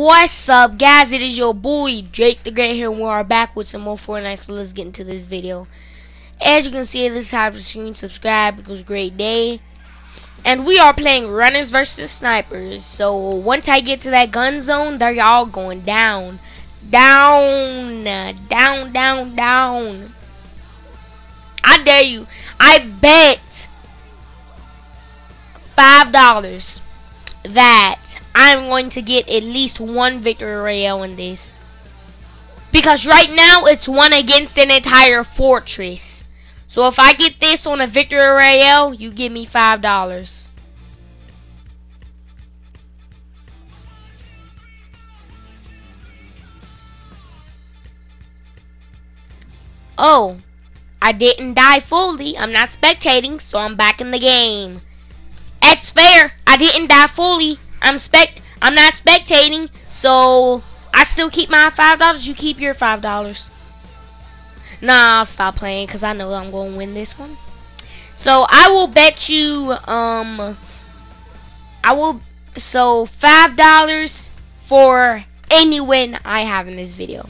What's up, guys? It is your boy Drake the Great here, and we are back with some more Fortnite. So let's get into this video. As you can see at this top of the screen, subscribe it was a great day. And we are playing runners versus snipers. So once I get to that gun zone, they're all going down, down, down, down, down. I dare you. I bet five dollars that I'm going to get at least one victory royale in this. Because right now it's one against an entire fortress. So if I get this on a victory royale, you give me five dollars. Oh, I didn't die fully. I'm not spectating, so I'm back in the game. That's fair. I didn't die fully. I'm spec. I'm not spectating, so I still keep my five dollars. You keep your five dollars. Nah, I'll stop playing because I know I'm going to win this one. So I will bet you. Um, I will. So five dollars for any win I have in this video.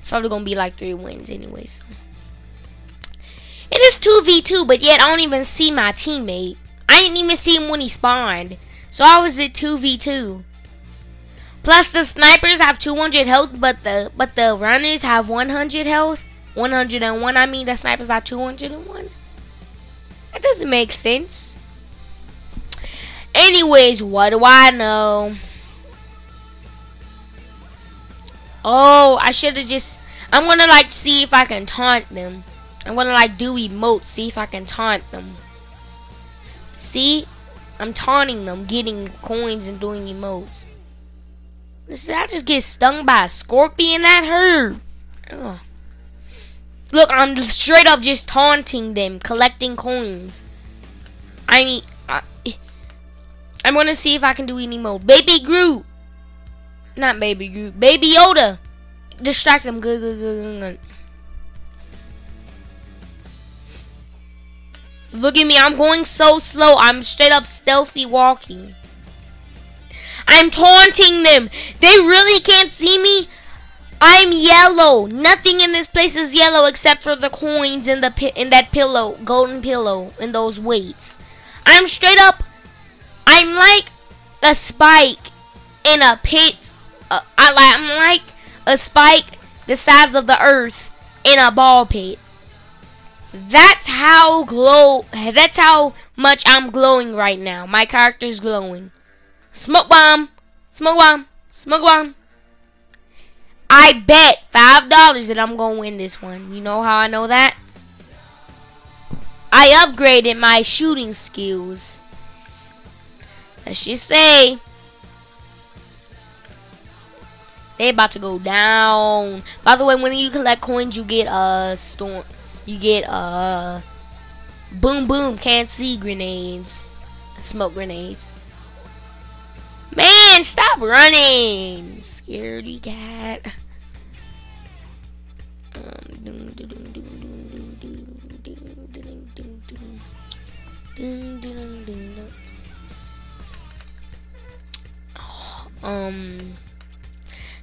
It's probably gonna be like three wins, anyways. It is two v two, but yet I don't even see my teammate. I didn't even see him when he spawned. So I was at 2v2. Plus the snipers have 200 health, but the but the runners have 100 health. 101, I mean the snipers have 201. That doesn't make sense. Anyways, what do I know? Oh, I should have just... I'm gonna like see if I can taunt them. I'm gonna like do emotes, see if I can taunt them. See? I'm taunting them, getting coins and doing emotes. Listen, I just get stung by a scorpion. That hurt. Ugh. Look, I'm straight up just taunting them, collecting coins. I mean, I, I'm gonna see if I can do any mode. Baby Groot. Not Baby Groot. Baby Yoda. Distract them. Good, good, good, good, good. Look at me, I'm going so slow. I'm straight up stealthy walking. I'm taunting them. They really can't see me. I'm yellow. Nothing in this place is yellow except for the coins in the in that pillow, golden pillow, and those weights. I'm straight up. I'm like a spike in a pit. Uh, I I'm like a spike the size of the earth in a ball pit. That's how glow. That's how much I'm glowing right now. My character's glowing. Smoke bomb. Smoke bomb. Smoke bomb. I bet five dollars that I'm gonna win this one. You know how I know that? I upgraded my shooting skills. Let's just say they about to go down. By the way, when you collect coins, you get a storm you get uh boom boom can't see grenades smoke grenades man stop running scaredy cat um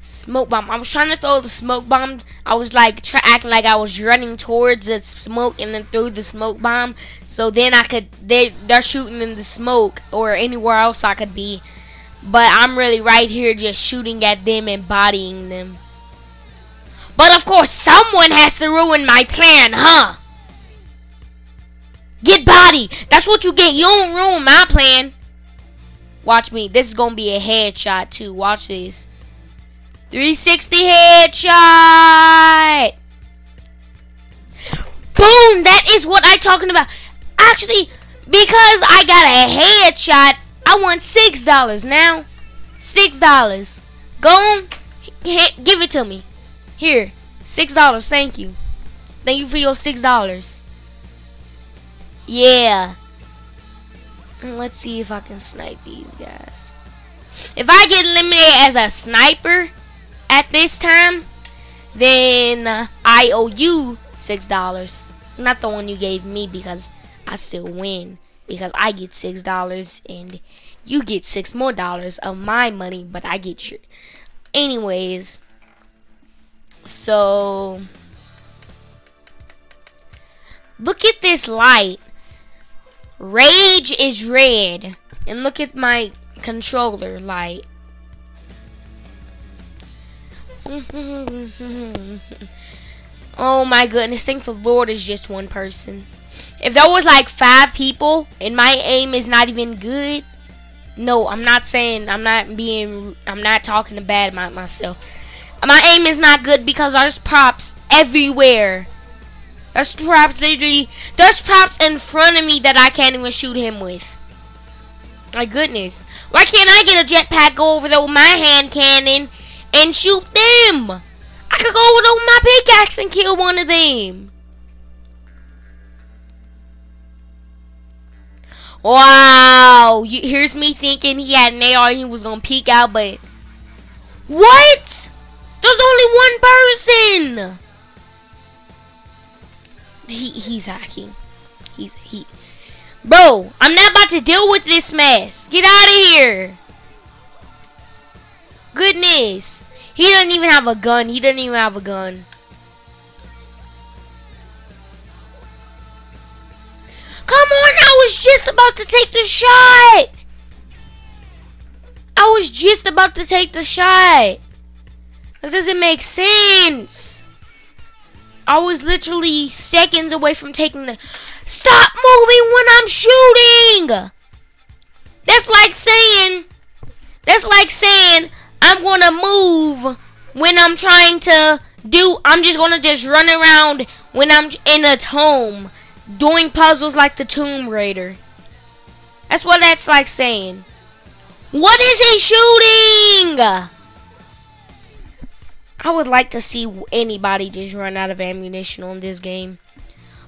smoke bomb. I was trying to throw the smoke bomb. I was like acting like I was running towards the smoke and then threw the smoke bomb. So then I could they they're shooting in the smoke or anywhere else I could be. But I'm really right here just shooting at them and bodying them. But of course someone has to ruin my plan, huh? Get body. That's what you get. You don't ruin my plan. Watch me. This is gonna be a headshot too. Watch this. 360 headshot! Boom! That is what I'm talking about. Actually, because I got a headshot, I want $6 now. $6. Go on. Give it to me. Here. $6. Thank you. Thank you for your $6. Yeah. Mm, let's see if I can snipe these guys. If I get eliminated as a sniper, at this time, then uh, I owe you six dollars. Not the one you gave me because I still win because I get six dollars and you get six more dollars of my money, but I get your anyways, so look at this light. Rage is red. And look at my controller light. oh my goodness, thank the Lord is just one person. If there was like five people and my aim is not even good, no, I'm not saying I'm not being I'm not talking bad about myself. My aim is not good because there's props everywhere. There's props literally there's props in front of me that I can't even shoot him with. My goodness. Why can't I get a jetpack go over there with my hand cannon and shoot them? I could go with my pickaxe and kill one of them. Wow, here's me thinking he had an AR he was gonna peek out, but what? There's only one person. He he's hacking. He's he. Bro, I'm not about to deal with this mess. Get out of here. Goodness. He doesn't even have a gun. He doesn't even have a gun. Come on, I was just about to take the shot. I was just about to take the shot. That doesn't make sense. I was literally seconds away from taking the... Stop moving when I'm shooting! That's like saying... That's like saying I'm gonna move when I'm trying to do... I'm just gonna just run around when I'm in a home doing puzzles like the Tomb Raider. That's what that's like saying. What is he shooting? I would like to see anybody just run out of ammunition on this game.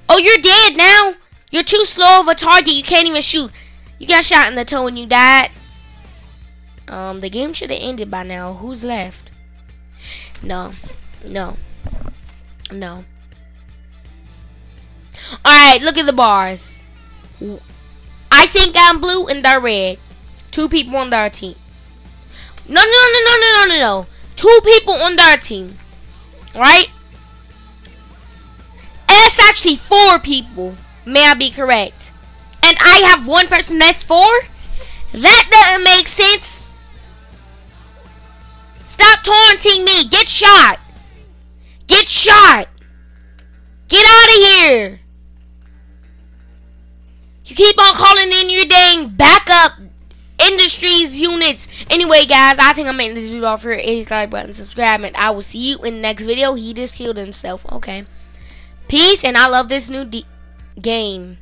Oh, you're dead now? You're too slow of a target. You can't even shoot. You got shot in the toe and you died. Um, the game should have ended by now. Who's left? No. No. No. Alright, look at the bars. I think I'm blue and they're red. Two people on their team. No, no, no, no, no, no, no, no. Two people on their team. Right? And it's actually four people. May I be correct? And I have one person that's four? That doesn't make sense. Stop taunting me. Get shot. Get shot. Get out of here. You keep on calling in your dang backup industries units. Anyway, guys, I think I'm making this video off here. Hit like button, subscribe, and I will see you in the next video. He just killed himself. Okay. Peace, and I love this new game.